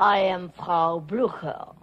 I am Frau Blucher.